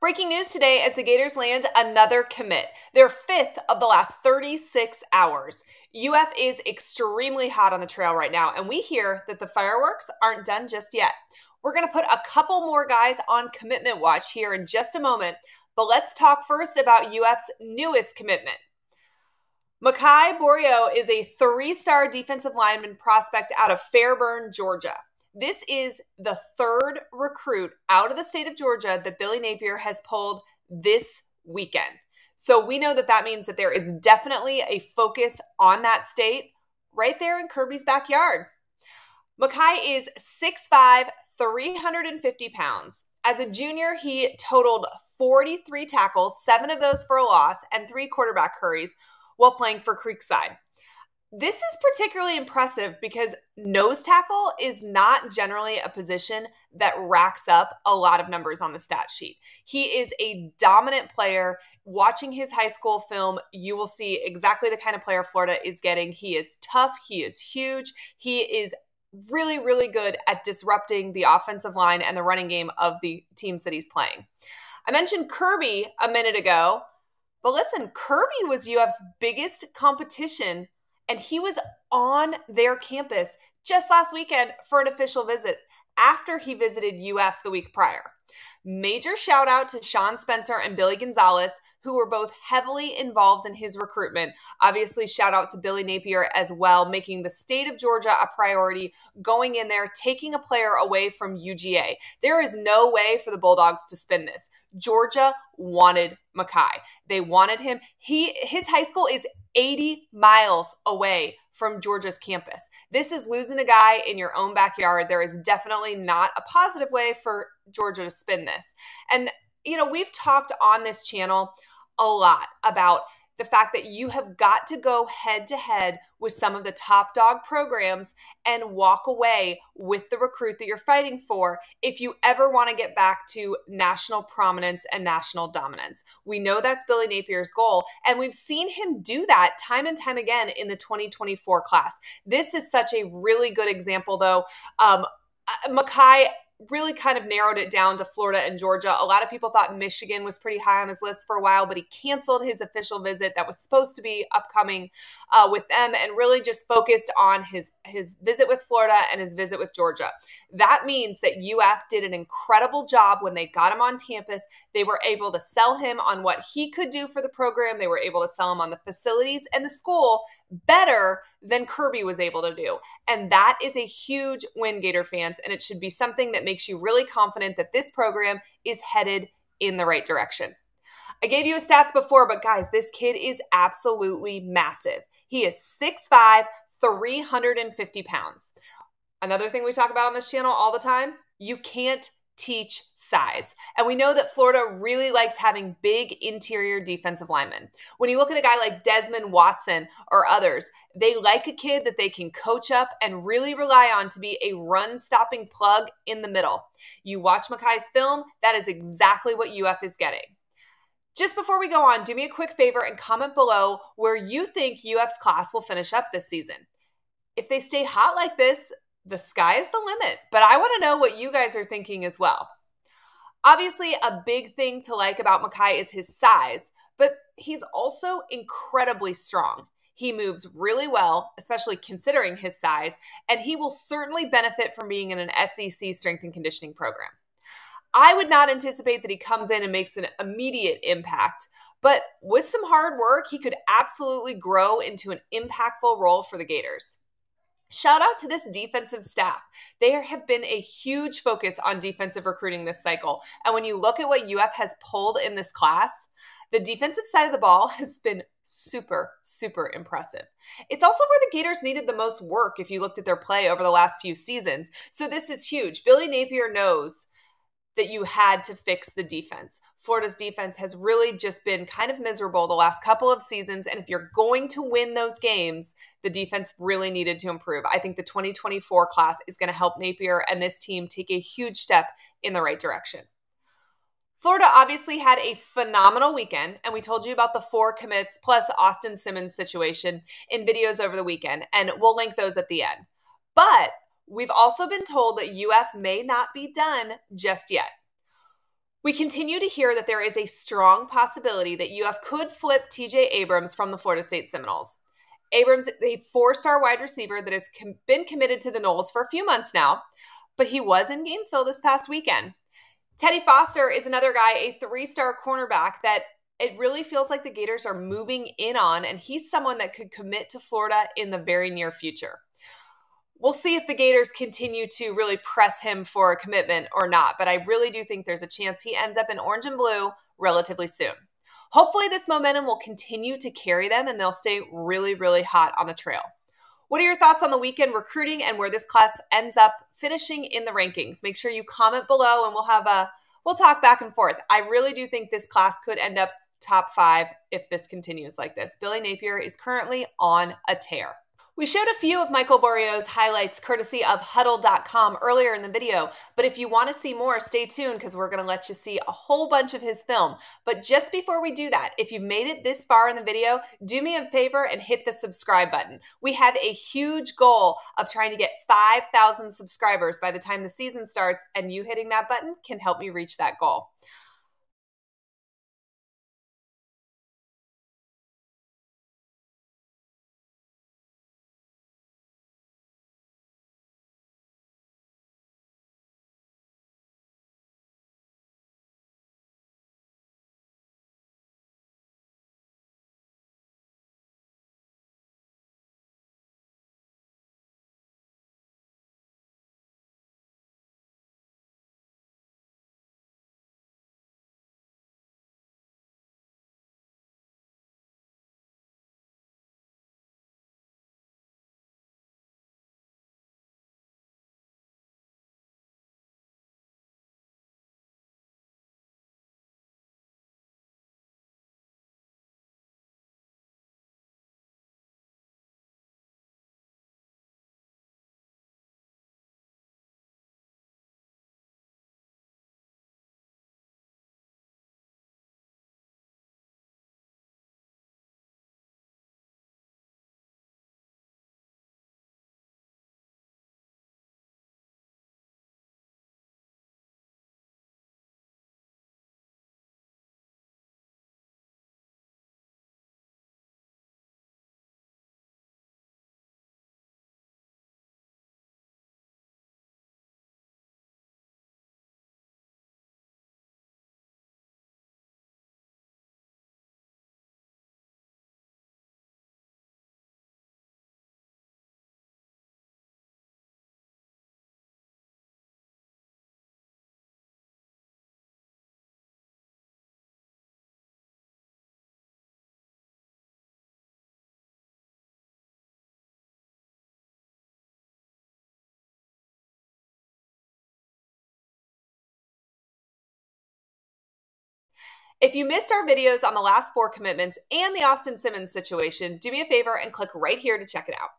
Breaking news today as the Gators land another commit, their fifth of the last 36 hours. UF is extremely hot on the trail right now, and we hear that the fireworks aren't done just yet. We're going to put a couple more guys on commitment watch here in just a moment, but let's talk first about UF's newest commitment. Michai Boireau is a three star defensive lineman prospect out of Fairburn, Georgia. This is the third recruit out of the state of Georgia that Billy Napier has pulled this weekend. So we know that that means that there is definitely a focus on that state right there in Kirby's backyard. Michai is 6'5, 350 pounds. As a junior, he totaled 43 tackles, seven of those for a loss, and three quarterback hurries while playing for Creekside. This is particularly impressive because nose tackle is not generally a position that racks up a lot of numbers on the stat sheet. He is a dominant player. Watching his high school film, you will see exactly the kind of player Florida is getting. He is tough, he is huge, he is really, really good at disrupting the offensive line and the running game of the teams that he's playing. I mentioned Kirby a minute ago, but listen, Kirby was UF's biggest competition and he was on their campus just last weekend for an official visit after he visited UF the week prior. Major shout out to Sean Spencer and Billy Gonzalez, who were both heavily involved in his recruitment. Obviously, shout out to Billy Napier as well, making the state of Georgia a priority, going in there, taking a player away from UGA. There is no way for the Bulldogs to spin this. Georgia wanted Michai. They wanted him. He his high school is 80 miles away from Georgia's campus. This is losing a guy in your own backyard. There is definitely not a positive way for Georgia to spin this. And, you know, we've talked on this channel a lot about the fact that you have got to go head to head with some of the top dog programs and walk away with the recruit that you're fighting for if you ever want to get back to national prominence and national dominance. We know that's Billy Napier's goal, and we've seen him do that time and time again in the 2024 class. This is such a really good example, though. Um, uh, Michai really kind of narrowed it down to Florida and Georgia. A lot of people thought Michigan was pretty high on his list for a while, but he canceled his official visit that was supposed to be upcoming uh, with them and really just focused on his his visit with Florida and his visit with Georgia. That means that UF did an incredible job when they got him on campus. They were able to sell him on what he could do for the program. They were able to sell him on the facilities and the school better than Kirby was able to do. And that is a huge win, Gator fans. And it should be something that makes you really confident that this program is headed in the right direction. I gave you his stats before, but guys, this kid is absolutely massive. He is 6'5, 350 pounds. Another thing we talk about on this channel all the time you can't teach size. And we know that Florida really likes having big interior defensive linemen. When you look at a guy like Desmond Watson or others, they like a kid that they can coach up and really rely on to be a run stopping plug in the middle. You watch Michai's film, that is exactly what UF is getting. Just before we go on, do me a quick favor and comment below where you think UF's class will finish up this season. If they stay hot like this, the sky is the limit. But I want to know what you guys are thinking as well. Obviously, a big thing to like about Michai is his size, but he's also incredibly strong. He moves really well, especially considering his size, and he will certainly benefit from being in an SEC strength and conditioning program. I would not anticipate that he comes in and makes an immediate impact, but with some hard work, he could absolutely grow into an impactful role for the Gators. Shout out to this defensive staff. There have been a huge focus on defensive recruiting this cycle. And when you look at what UF has pulled in this class, the defensive side of the ball has been super, super impressive. It's also where the Gators needed the most work if you looked at their play over the last few seasons. So this is huge. Billy Napier knows that you had to fix the defense. Florida's defense has really just been kind of miserable the last couple of seasons. And if you're going to win those games, the defense really needed to improve. I think the 2024 class is going to help Napier and this team take a huge step in the right direction. Florida obviously had a phenomenal weekend, and we told you about the four commits plus Austin Simmons situation in videos over the weekend, and we'll link those at the end. But We've also been told that UF may not be done just yet. We continue to hear that there is a strong possibility that UF could flip TJ Abrams from the Florida State Seminoles. Abrams is a four star wide receiver that has com- been committed to the Noles for a few months now, but he was in Gainesville this past weekend. Teddy Foster is another guy, a three star cornerback that it really feels like the Gators are moving in on, and he's someone that could commit to Florida in the very near future. We'll see if the Gators continue to really press him for a commitment or not, but I really do think there's a chance he ends up in orange and blue relatively soon. Hopefully, this momentum will continue to carry them and they'll stay really, really hot on the trail. What are your thoughts on the weekend recruiting and where this class ends up finishing in the rankings? Make sure you comment below and we'll have a we'll talk back and forth. I really do think this class could end up top 5 if this continues like this. Billy Napier is currently on a tear. We showed a few of Michael Boireau's highlights courtesy of Hudl.com earlier in the video, but if you want to see more, stay tuned because we're going to let you see a whole bunch of his film. But just before we do that, if you've made it this far in the video, do me a favor and hit the subscribe button. We have a huge goal of trying to get 5,000 subscribers by the time the season starts, and you hitting that button can help me reach that goal. If you missed our videos on the last four commitments and the Austin Simmons situation, do me a favor and click right here to check it out.